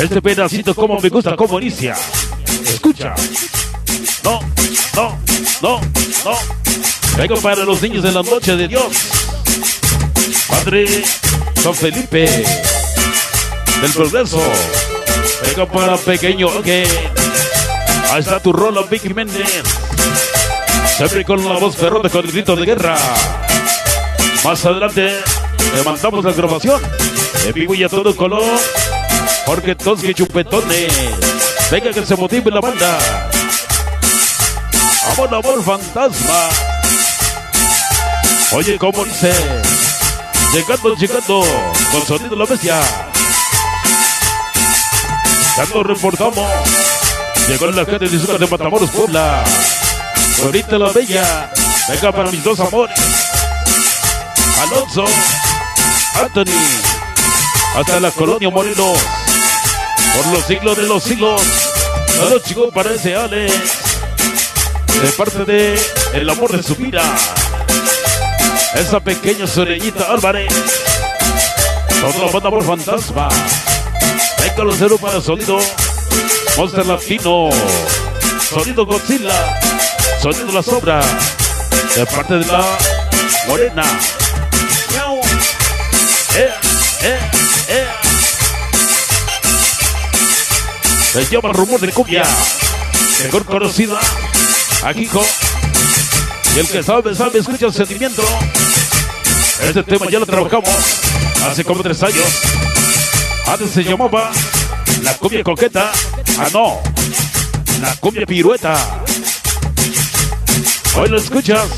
Este pedacito como me gusta, como inicia. Escucha. No, no, no, no. Vengo para los niños de la noche de Dios. Padre San Felipe del Progreso. Vengo para pequeño ok. Ahí está tu rola, Vicky Méndez. Siempre con la voz ferrota con el grito de guerra. Más adelante levantamos la grabación. En vivo y a todo color. Porque todos que chupetones. Venga que se motive la banda. Amor, amor, fantasma. Oye, ¿cómo dice? Llegando, llegando, con sonido la bestia. Ya nos reportamos. Llegó la gente de de Matamoros, Puebla. Ahorita la bella. Venga para mis dos amores. Alonso, Anthony. Hasta la colonia Morelos. Por los siglos de los siglos. A los chicos parece Alex. De parte de El amor de su vida. Esa pequeña soreñita Álvarez. Toda la banda por fantasma. Venga los cero para sonido. Monster Latino. Sonido Godzilla. Sonido La Sobra. De parte de la Morena. Se llama Rumor de Cumbia. Mejor conocida. Aquí con. Y el que sabe, sabe, escucha el sentimiento. Este tema ya lo trabajamos hace como tres años. Antes se llamaba la cumbia coqueta. Ah, no. La cumbia pirueta. Hoy lo escuchas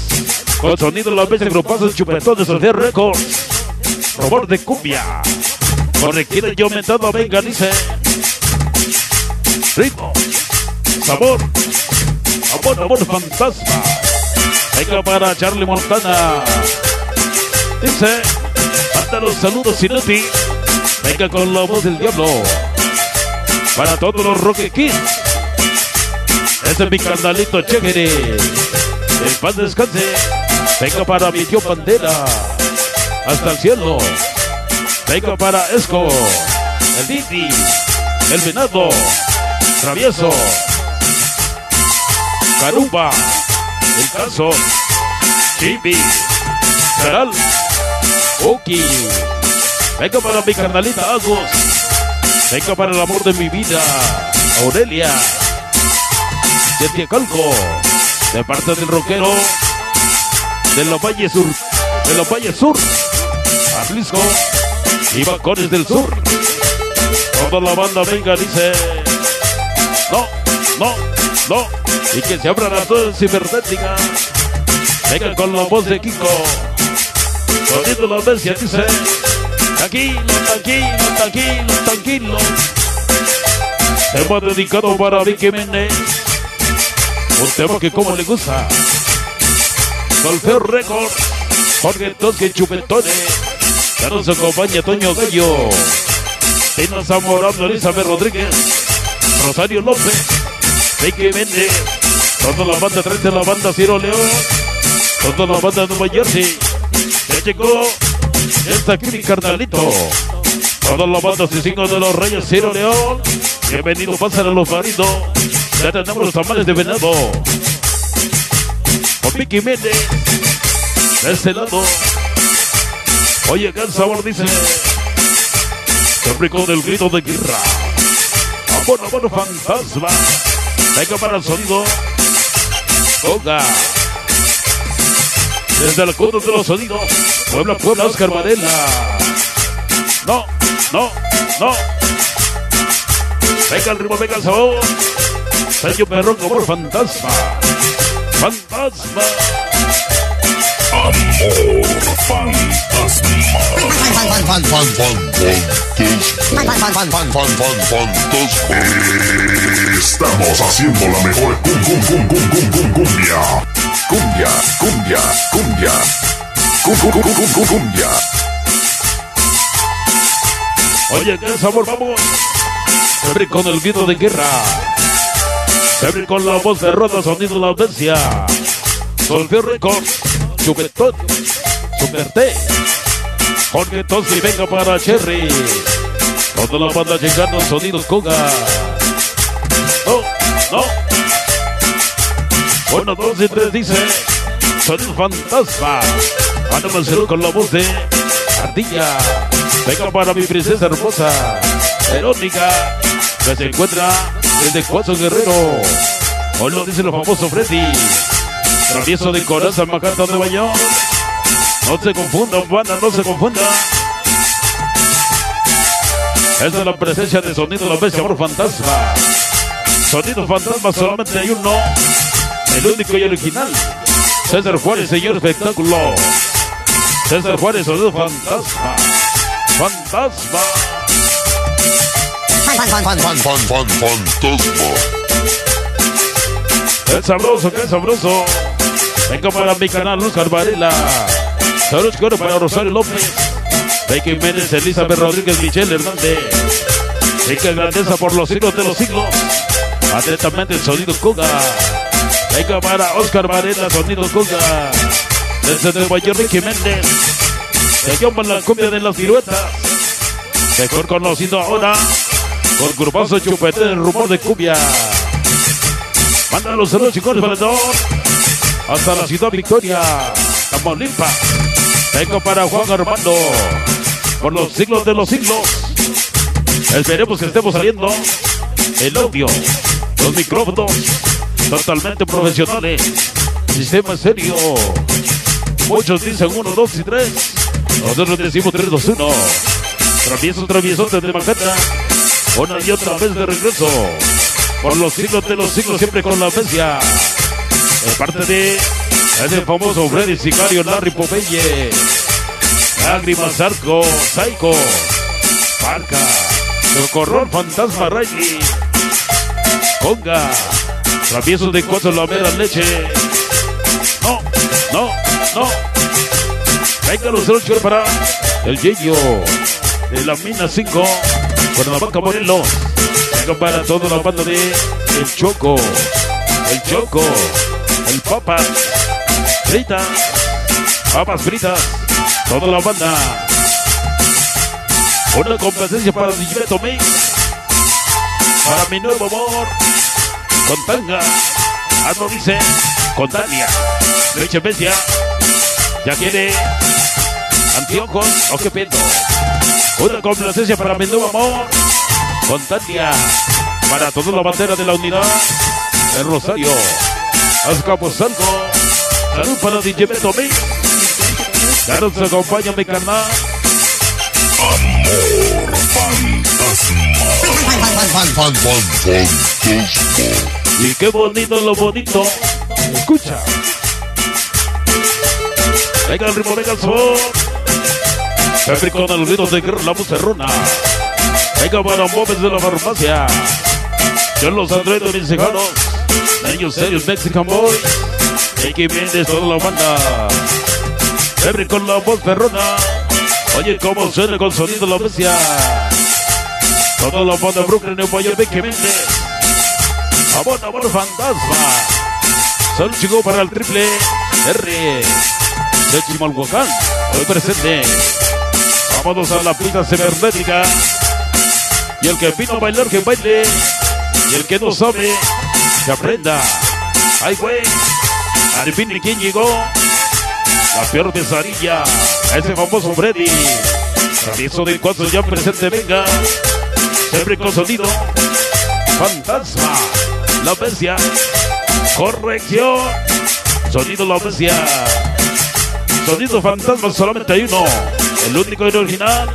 con sonido de las veces agrupadas chupetón de Records. Robor de cumbia. Corregida y aumentado, venga, dice. Ritmo. Sabor. Amor, amor, fantasma. Venga para Charlie Montana. Dice. Manda los saludos, Sinuti. Venga con la voz del diablo. Para todos los Rocket Kids. Ese es mi carnalito chévere. El paz descanse. Venga para mi tío Pandera. Hasta el cielo. Venga para Esco. El Didi. El Venado. Travieso. Carumba. El Caso. Chibi. Caral. Oki. Venga para mi carnalita Agus. Venga para el amor de mi vida. Aurelia. De Tiacalco. De parte del rockero. De los Valles Sur. De los Valles Sur. Atlisco. Y Bacones del Sur. Toda la banda venga, dice. No, no, no. Y que se abran las dos cibernéticas. Venga con la voz de Kiko. Sonido la bestia, dice. Tranquilo, tranquilo, tranquilo, tranquilo. Tema dedicado para Vicky Méndez. Un tema que como le gusta. Solfeo Record. Jorge Tosque Chupetones. Ya nos acompaña Toño Gallo. Tina Zamorano, Elizabeth Rodríguez. Rosario López. Vicky Méndez. Toda la banda 30 la banda Ciro León. Toda la banda de Nueva Jersey. Ya llegó. Ya está aquí mi carnalito. Toda la banda signos de los Reyes Ciro León. Bienvenido, pasan a los maridos. Ya tenemos los tamales de venado. Con Vicky Méndez. De este lado. Oye, qué sabor dice. Siempre con el grito de guerra. Amor, amor, fantasma. Venga para el sonido. Toga. Desde el coro de los sonidos. Puebla, Puebla, Oscar Varela. No, no, no. Venga el ritmo, venga el sabor. Sello perrón como fantasma. Fantasma. Estamos haciendo la mejor cum, cum, cum, cum, cum, cum, cumbia. Cumbia, cumbia, cumbia. Cum, cum, cum, cum, cum, cumbia. Oye, qué sabor, vamos. Siempre con el grito de guerra. Siempre con la voz de rota, sonido de la audiencia. Solfeo Records. Chupetón. Super T. Jorge Tosli, venga para Cherry. Toda la banda llegando, sonidos Koga. No, no. Bueno, dos y tres dice. Sonido fantasma. Ana con la voz de Ardilla. Venga para mi princesa hermosa. Verónica. Que se encuentra desde Cuatro Guerrero. Hoy lo dice el famoso Freddy. Travieso de Corazón, Manhattan, Nueva York. No se confunda, banda, no se confunda. Esa es la presencia de Sonido La Bestia por Fantasma. Sonido Fantasma solamente hay uno. El único y original. César Juárez, señor espectáculo. César Juárez, Sonido Fantasma. Fantasma. Fan, fan, fan, fan, fan, fan, fantasma. Qué sabroso, qué sabroso. Venga para mi canal, Oscar Varela. Saludos quiero para Rosario López. Becky Méndez, Elizabeth Rodríguez, Michelle Hernández. Que grandeza por los siglos de los siglos. Atentamente el sonido Kuga. Venga para Oscar Varela, sonido Kuga. Desde Nueva York, Ricky Méndez. Se llama la cumbia de las piruetas. Mejor conocido ahora con grupazo chupete del rumor de cumbia. Manda los saludos chicos valedor. Hasta la ciudad Victoria, Tamaulipas. Vengo para Juan Armando. Por los siglos de los siglos. Esperemos que estemos saliendo el audio, los micrófonos totalmente profesionales. Sistema serio. Muchos dicen 1, 2 y 3. Nosotros decimos 3, 2, 1. Traviesos, traviesotes de Manhattan. Una y otra vez de regreso. Por los siglos de los siglos, siempre con la bestia. De parte de ese famoso Freddy Sicario, Larry Popeye. Lágrimas, Arco, Psycho, Parca, Socorrón, Fantasma, Riley. Conga, Traviesos de Cuatro, la mera leche. No, no, no. Venga los celos para el Yeyo de la Mina 5. Cuernavaca, Morelos. Venga para toda la banda de El Choco. El Choco. El Papa. Frita. Papas fritas. Toda la banda. Una competencia para Digibeto Mix. Para mi nuevo amor. Con tanga. Algo dice. Con Tania. Leche bestia. Ya quiere. Anteojos. O qué pedo. Una complacencia para mi nuevo amor. Con Tania. Para toda la bandera de la unidad. El Rosario. Azcapotzalco. Salud para DJ Beto Mix. Claro, se acompaña mi canal. Amor fantasma. Fan, fan, fan, fan, fan, Fantasma. Y qué bonito lo bonito. Escucha. Venga el ritmo, venga el son. Siempre con el ruido de guerra, la bucerrona. Venga para móviles de la farmacia. Yo los androides mexicanos. Niños serios, Mexican Boy. Aquí viene toda la banda. Siempre con la voz perrona. Oye cómo suena con sonido la bestia. Toda la banda Brooklyn, Nueva York, Becky Méndez. Amor, amor, fantasma. Solo chico para el triple R de Chimalhuacán. Hoy presente. Vámonos a la pista cibernética. Y el que vino a bailar, que baile. Y el que no sabe, que aprenda. Ay, güey. Adivine quién llegó. La peor pesadilla. Ese famoso Freddy. Travieso de cuatro ya presente, venga. Siempre con sonido. Fantasma. La bestia. Corrección. Sonido la bestia. Sonido fantasma solamente hay uno. El único y original.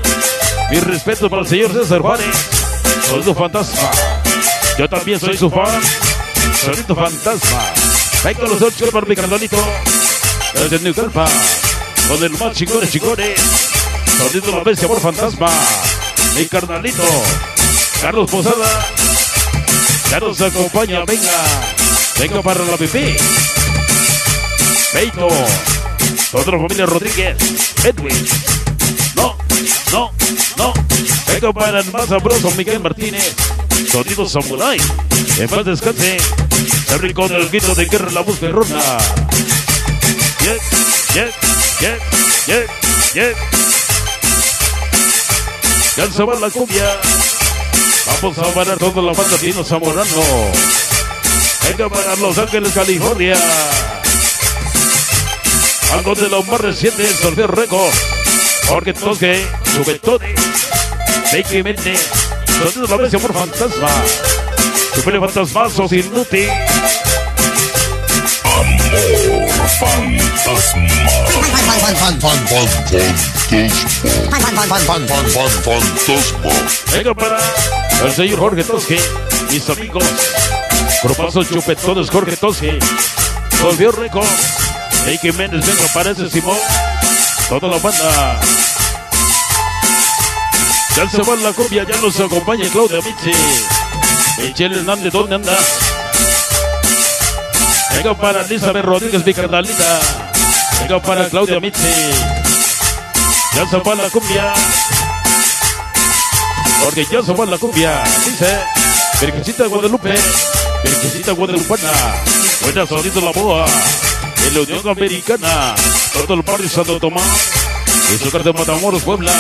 Mi respeto para el señor César Juárez. Sonido fantasma. Yo también soy su fan. Sonido fantasma. Venga los ocho para mi carnalito. Desde Neucalpa. Con el más chingones chingones. Sonido la bestia por fantasma. Mi carnalito. Carlos Posada. Ya nos acompaña, venga. Venga para la pipí. Peito. Otra familia Rodríguez. Edwin. No, no, no. Venga para el más sabroso Miguel Martínez. Sonido Samurai. En paz descanse. Se rincón el grito de guerra la voz perrona. Yeah, yeah, yeah, yeah, yeah. Ya se va la cumbia. Vamos a bailar toda la banda Tino Zamorano. Venga para Los Ángeles, California. Algo de lo más reciente, Sorteo Record. Jorge Tosque, Juventude, Vicky Mente, Sonido la versión por fantasma. Super fantasmazos inútil. Amor fantasma. Fan, fan, fan, fan, fan, fantasma. Fan, fan, fan, fan, fan, fan, fan, fantasma. Venga para el señor Jorge Tosque, mis amigos. Grupazos chupetones Jorge Tosque. Volvió récord. Vicky Méndez, venga para ese Simón. Toda la banda. Ya se va la cumbia, ya nos acompaña Claudia Michi. Michelle Hernández, ¿dónde andas? Venga para Elizabeth Rodríguez, mi carnalita. Venga para Claudia Michi. Ya se va la cumbia. Porque ya se va la cumbia. Dice Virgencita Guadalupe. Virgencita Guadalupana. Buena sonido la boa. En la Unión Americana. Todo el barrio Santo Tomás. Y su de Matamoros, Puebla.